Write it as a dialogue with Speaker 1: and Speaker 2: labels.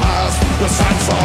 Speaker 1: past. the signs of